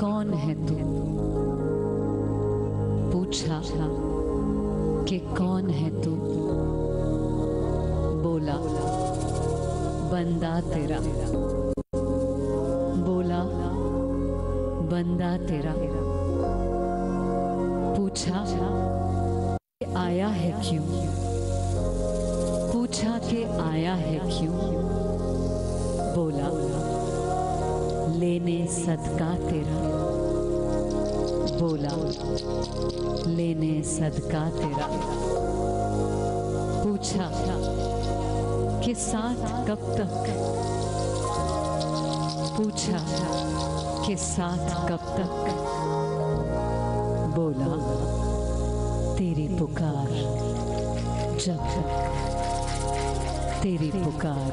कौन है तू? पूछा कि कौन है तू? बोला, बंदा तेरा। बोला, बंदा तेरा। पूछा कि आया है क्यों? पूछा कि आया है क्यों? बोला लेने सदका तेरा। बोला, लेने सदका तेरा। पूछा, कि साथ कब तक? पूछा, कि साथ कब तक? बोला, तेरी पुकार जब तक। तेरी पुकार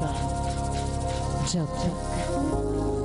जब तक।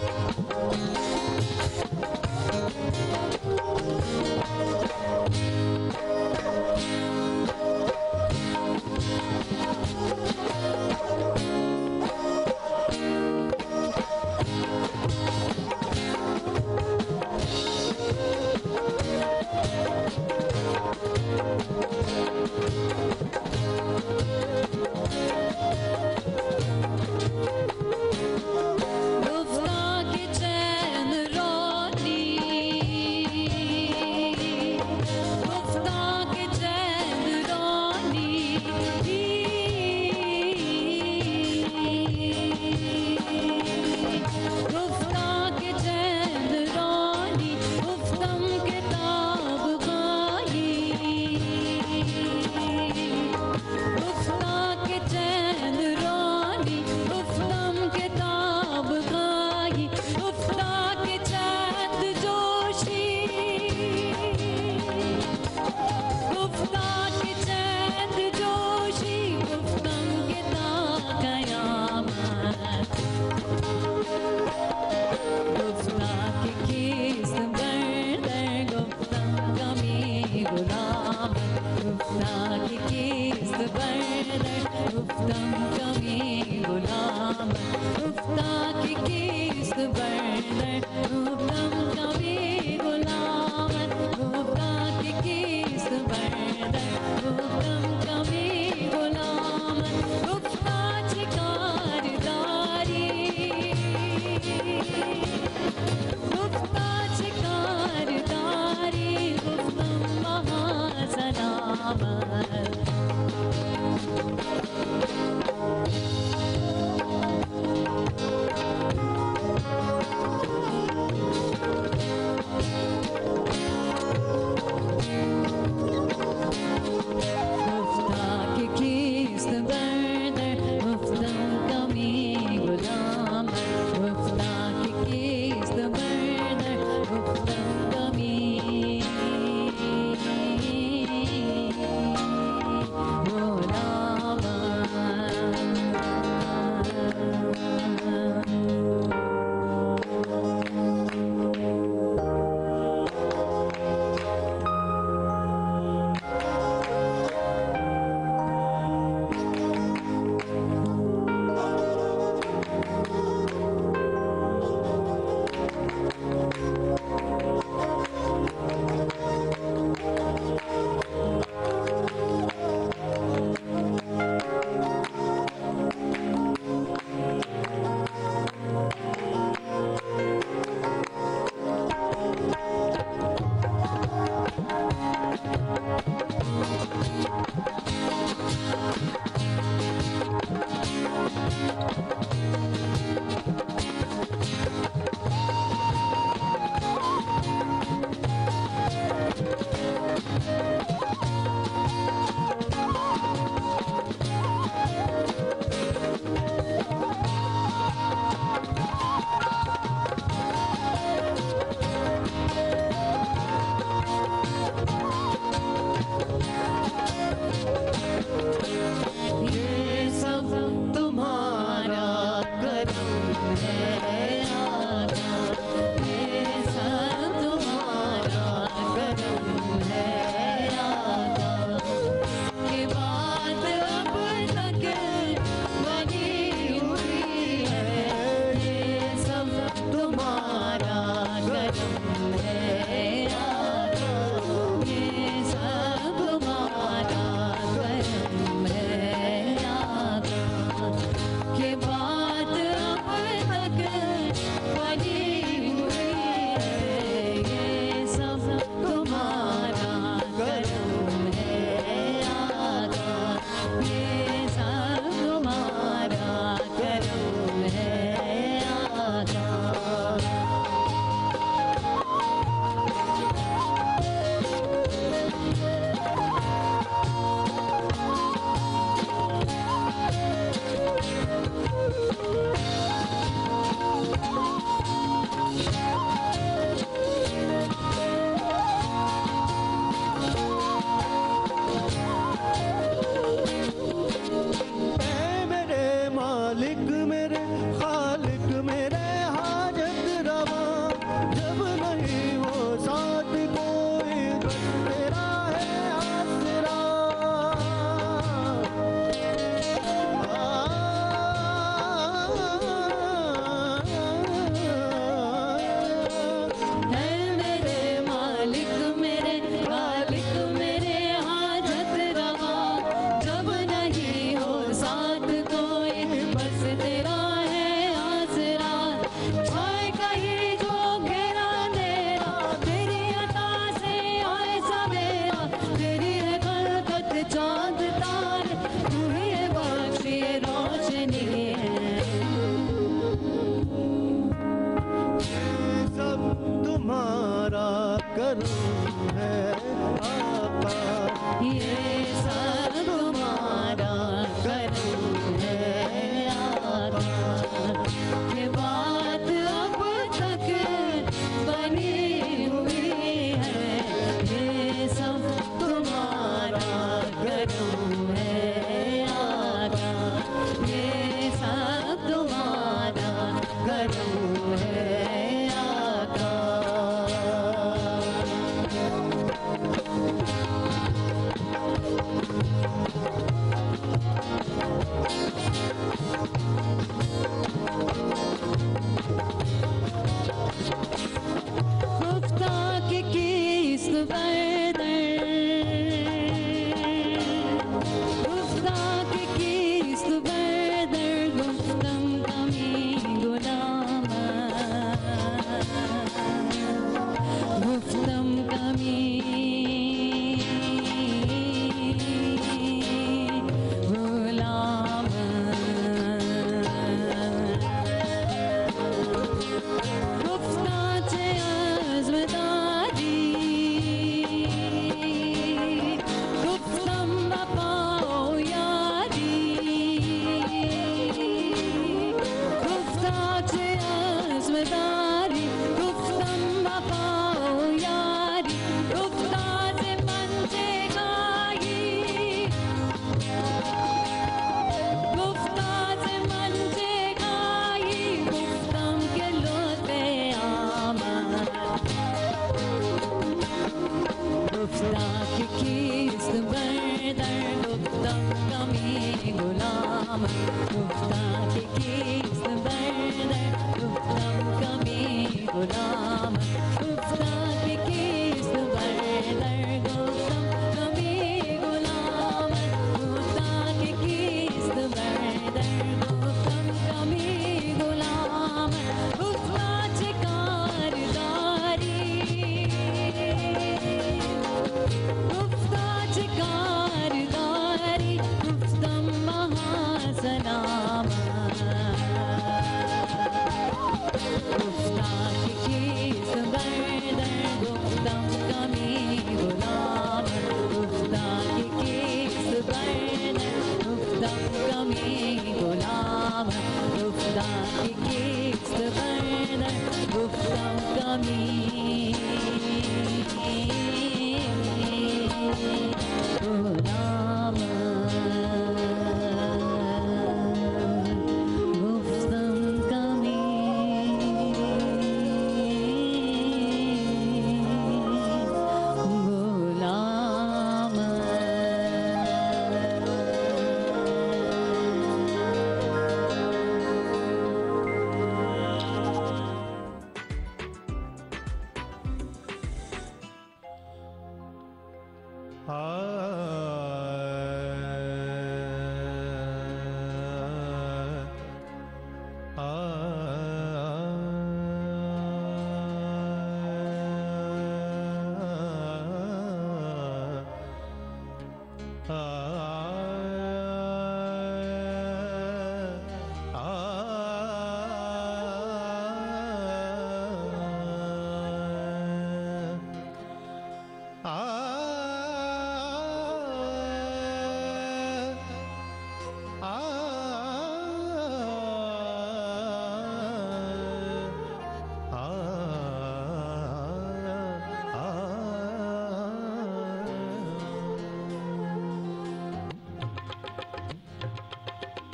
Thank you. गुफ्तम कमी गुलाम गुफ्ता की किस बर्दर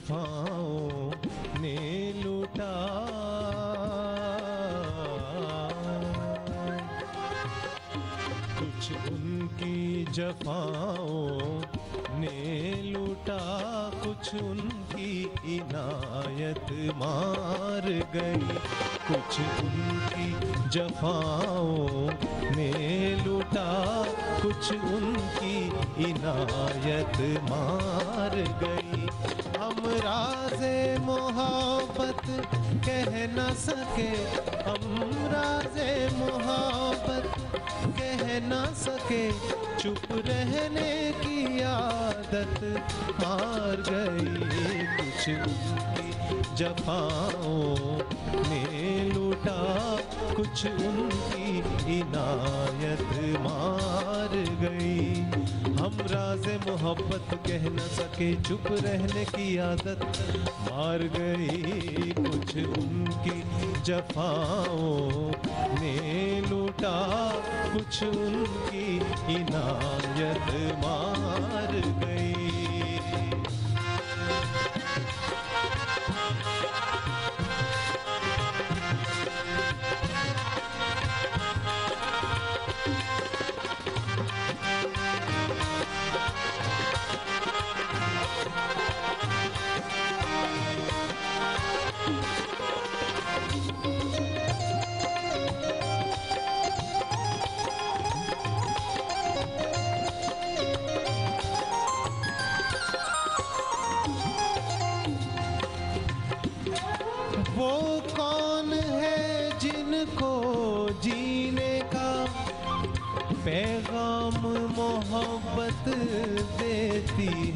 जफाओं ने लूटा। कुछ उनकी जफाओं ने लूटा, कुछ उनकी इनायत मार गई। कुछ उनकी जफाओं ने लूटा, कुछ उनकी इनायत मार सके हम राजे मोहब्बत कह ना सके। चुप रहने की आदत हार गई कुछ उनकी जफाओं ने लूटा। कुछ उनकी इनायत मार गई। हम राज मोहब्बत, कह न सके चुप रहने की आदत। मार गई कुछ उनकी जफाओं ने, लूटा कुछ उनकी इनायत। मार गई देती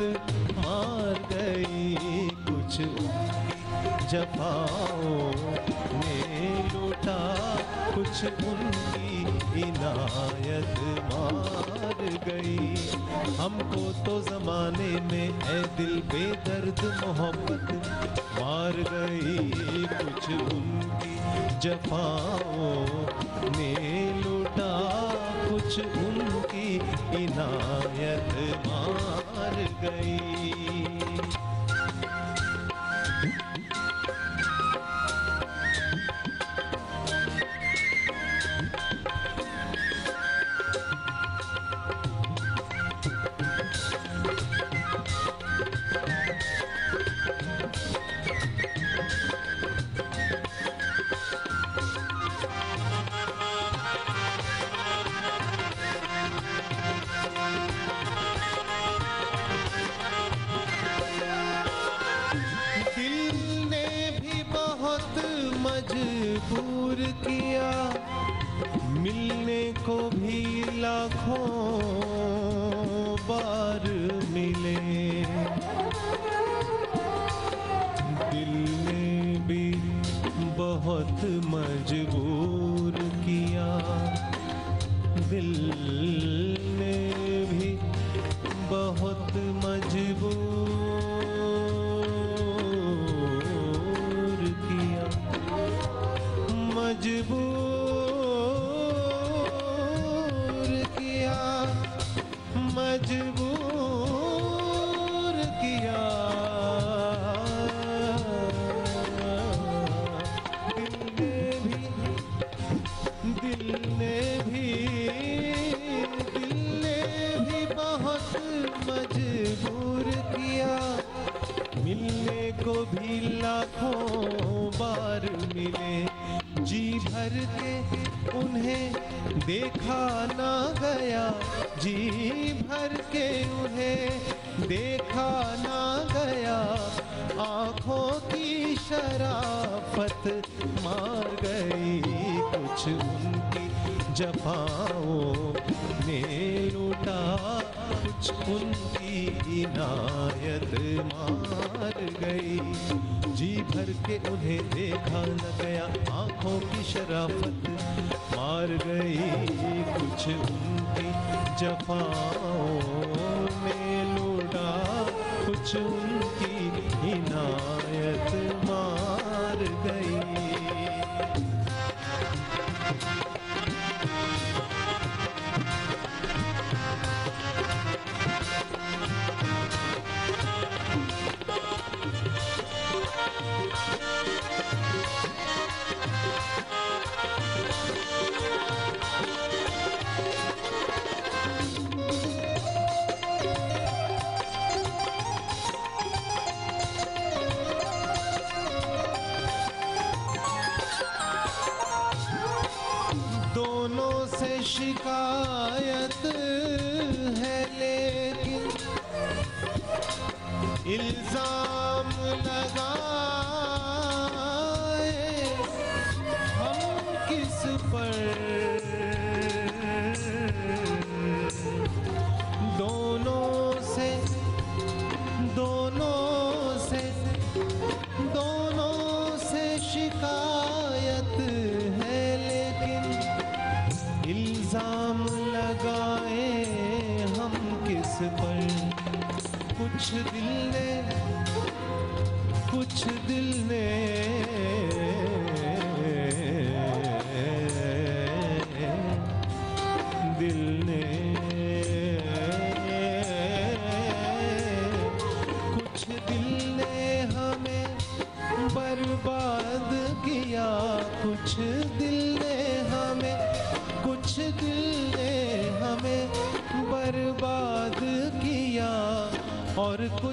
मार गई कुछ। जफाओं ने लूटा कुछ उनकी इनायत मार गई। हमको तो जमाने में ए दिल बेदर्द, मोहब्बत मार गई कुछ उनकी। जफाओं ने लूटा कुछ उनकी इनायत मार मजबूर किया, मिलने को भी लाखों बार मिले। दिल ने भी बहुत मजबूर किया, दिल देखा ना गया, जी भर के उन्हें देखा ना गया। आँखों की शराफत मार गई कुछ उनकी जफाओं ने लूटा, कुछ उनकी इनायत मार गई। जी भर के उन्हें देखा न गया, आँखों की शराफत मार गई। कुछ उनकी जफाओं में लूटा, कुछ उनकी पर। दोनों से दोनों से दोनों से शिकायत है, लेकिन इल्ज़ाम लगाए हम किस पर? कुछ दिल ने, कुछ दिल ने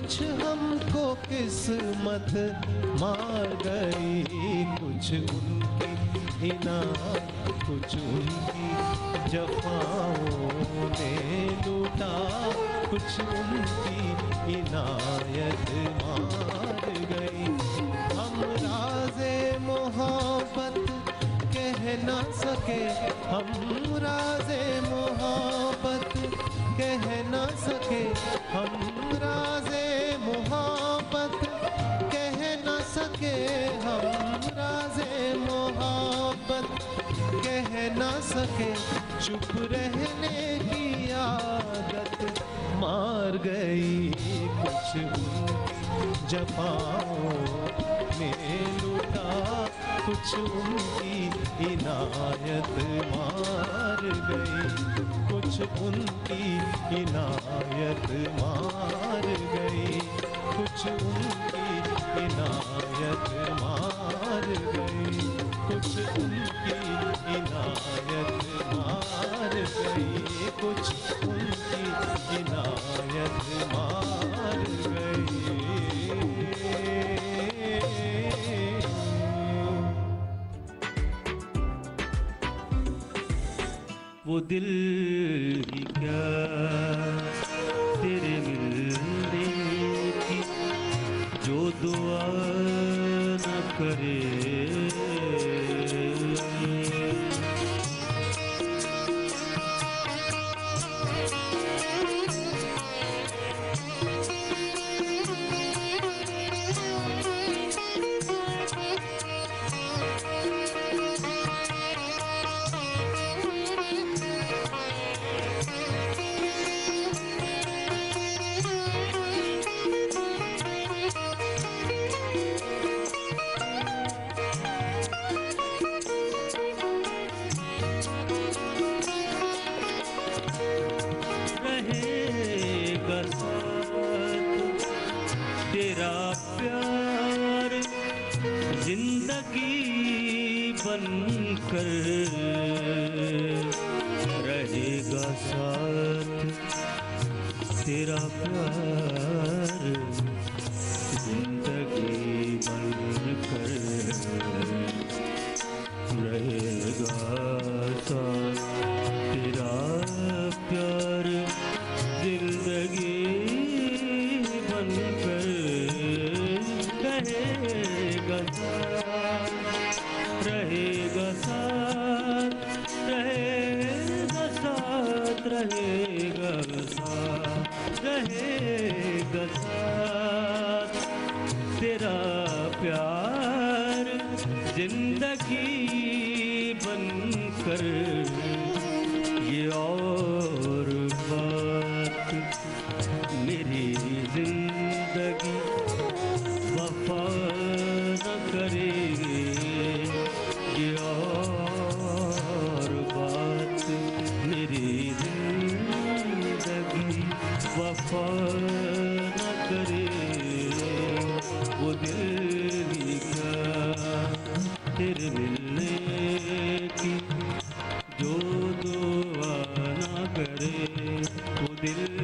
कुछ हमको किस्मत मार गई, कुछ उनकी इना कुछ उनकी जफाओं ने लूटा, कुछ उनकी इनायत मार गई। हम राजे मोहब्बत कह ना सके, हम राजे मोहब्बत कह ना सके, हम ना सके चुप रहने की आदत। मार गई कुछ उनकी जफाओं में लूटा कुछ उनकी इनायत मार गई कुछ उनकी इनायत मार गई कुछ उनकी इनायत मार गई। कुछ उनकी इनायत मार गई कुछ उनकी इनायत मार गई। वो दिल तेरा प्यार ज़िंदगी बनकर रहेगा साथ। तेरा प्यार परवाना करे वो दिल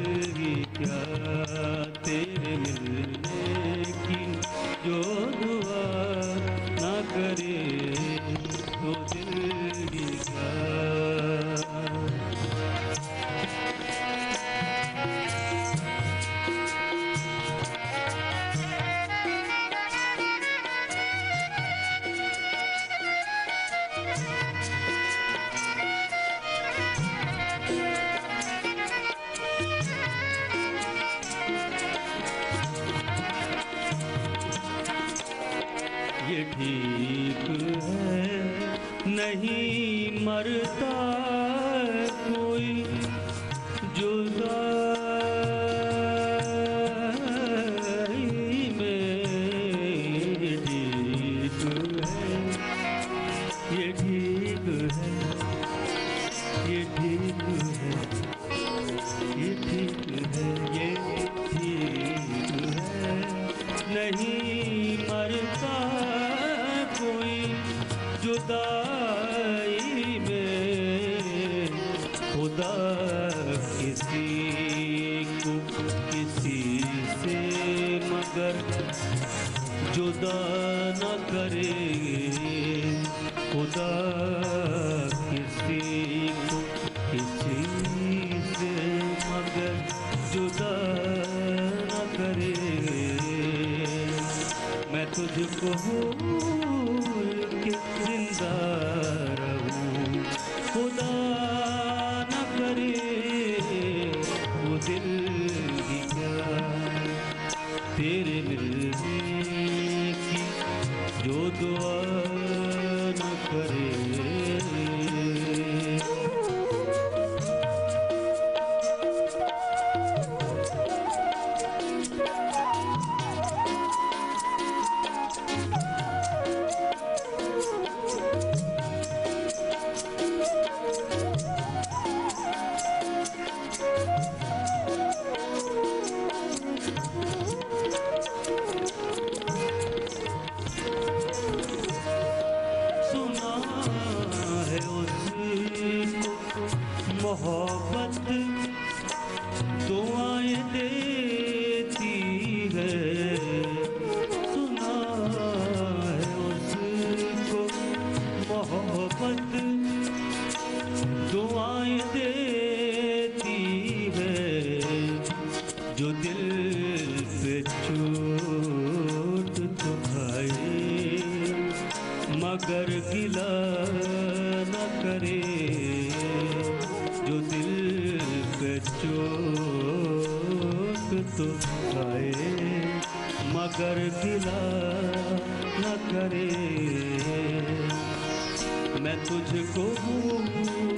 Mm-hmm. दिल पे चोट तो खाए मगर गिला न करे, जो दिल पे चोट तो खाए मगर गिला न करे। मैं तुझको हूँ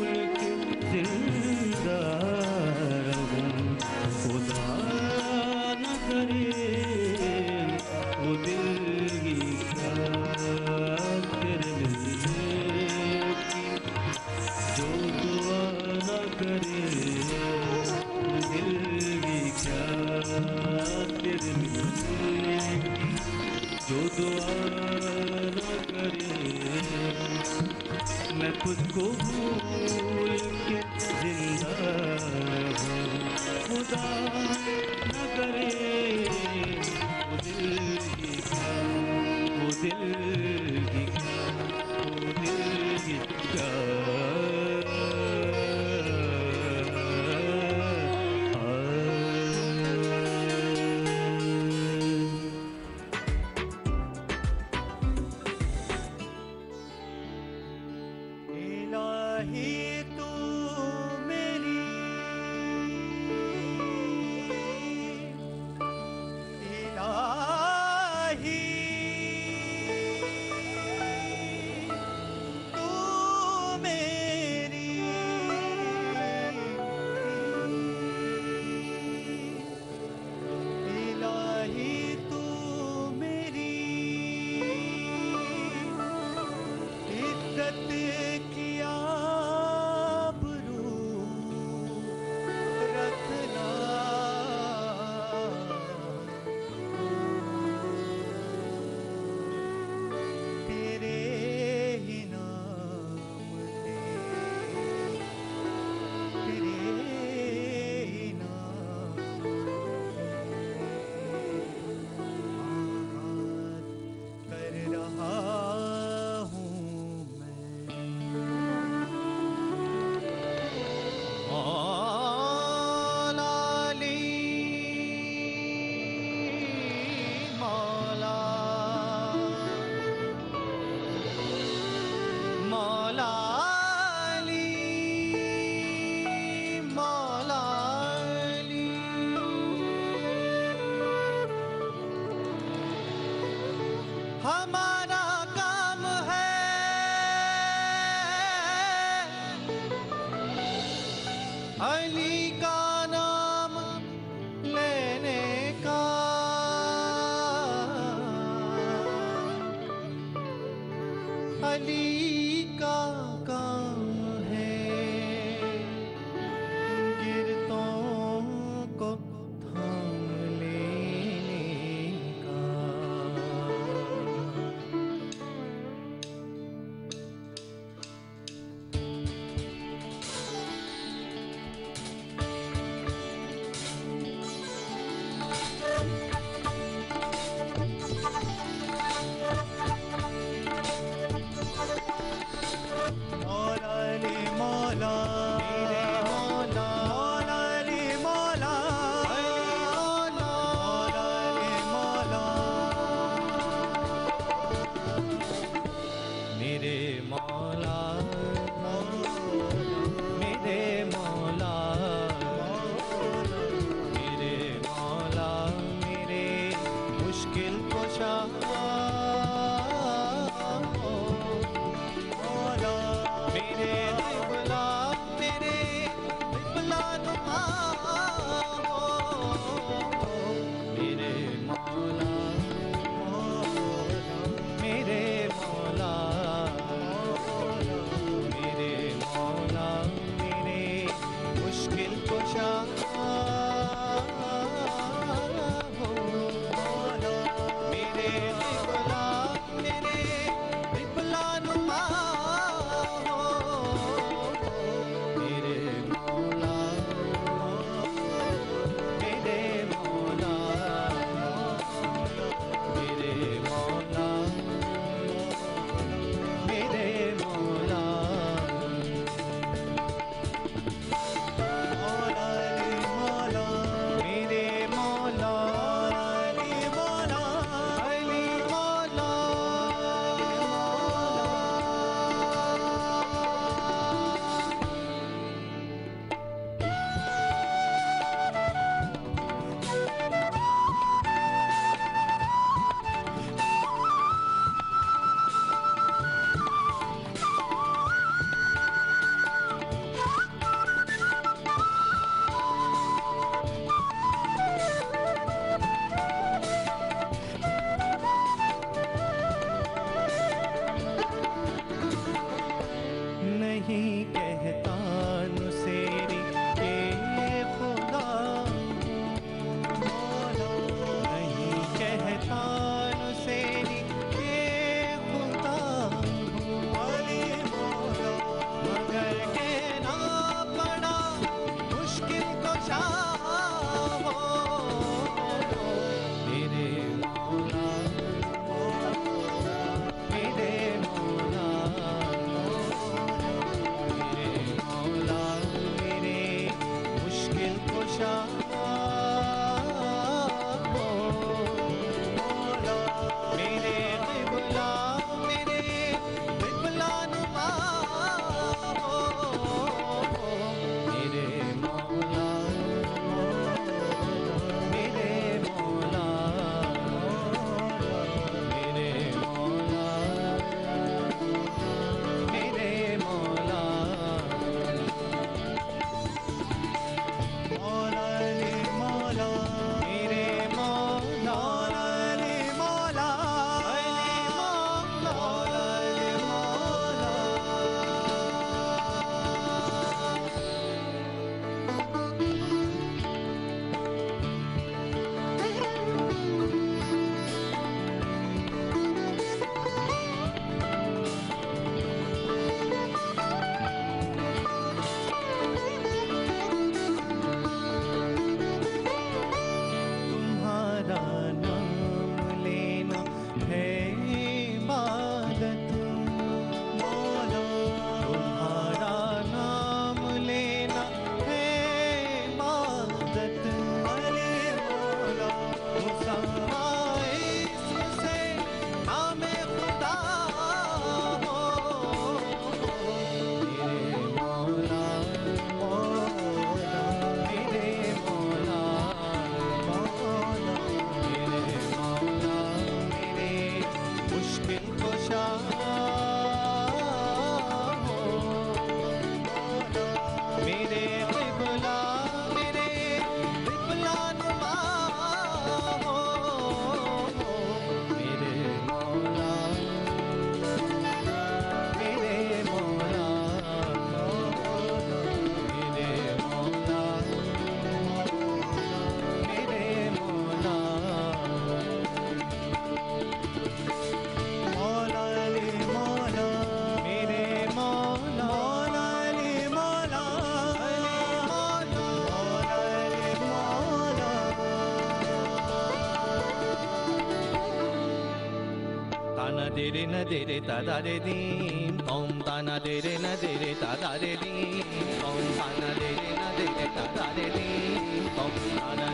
दे रे न दे रे तादा रे दीम ओम ताना दे रे न दे रे तादा रे दीम ओम ताना दे रे न दे रे तादा रे दीम ओम ताना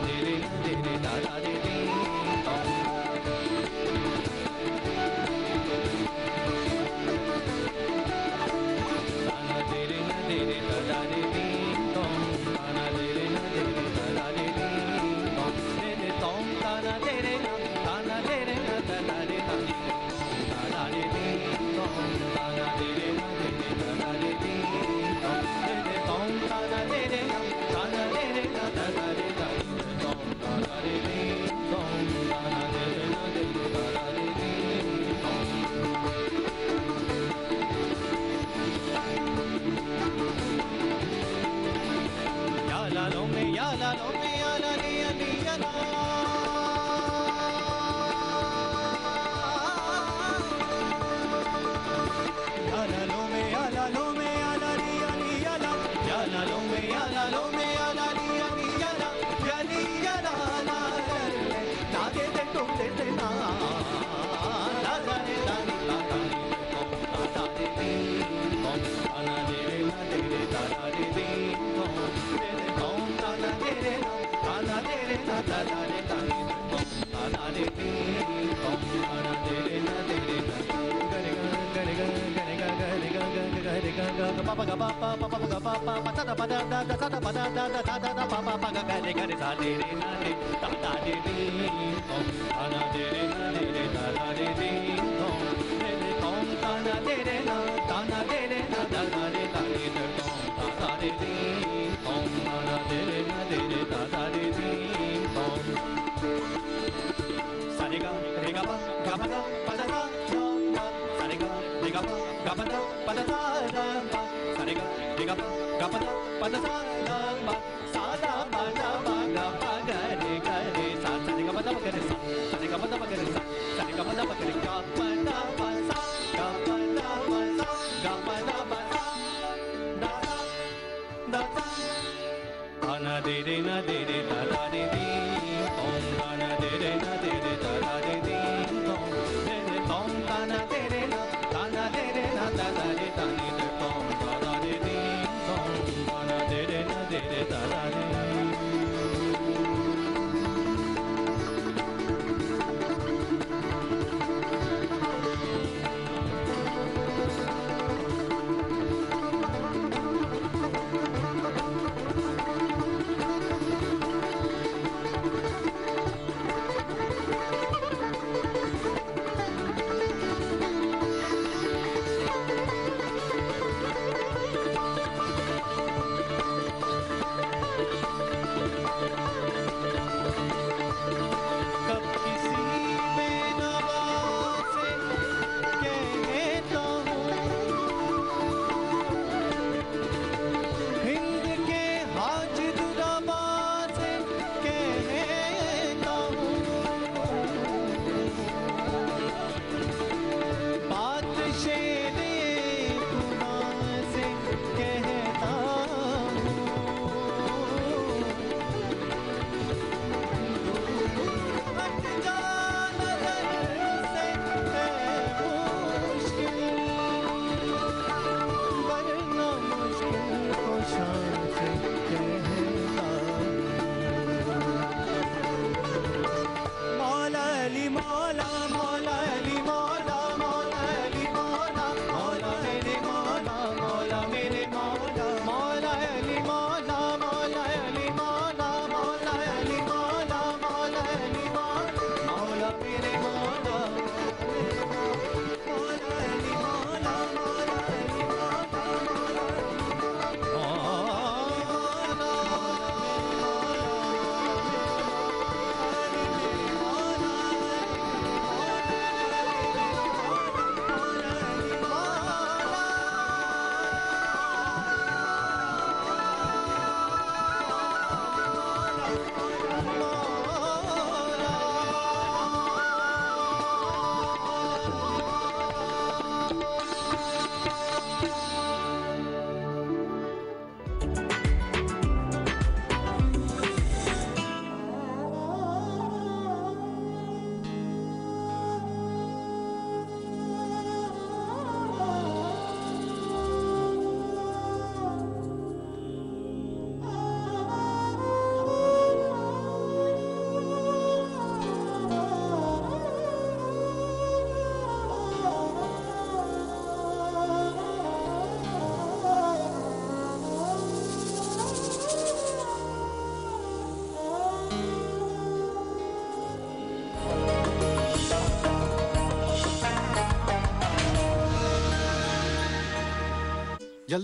pa pa pa ga pa pa ma ta da pa da da da ta da pa da da da ta da da pa pa pa ga ga re ga re sa re re na re ta ta re re om ta na re re na re re ta na re re om re re om ta na re re na ta na re re na ta na re ta re re om ta ta re re om ta na re re na re re ta ta re re om sa re ga re ga pa ga pa da pa da da sa re ga re ga pa ga pa da pa da da 反正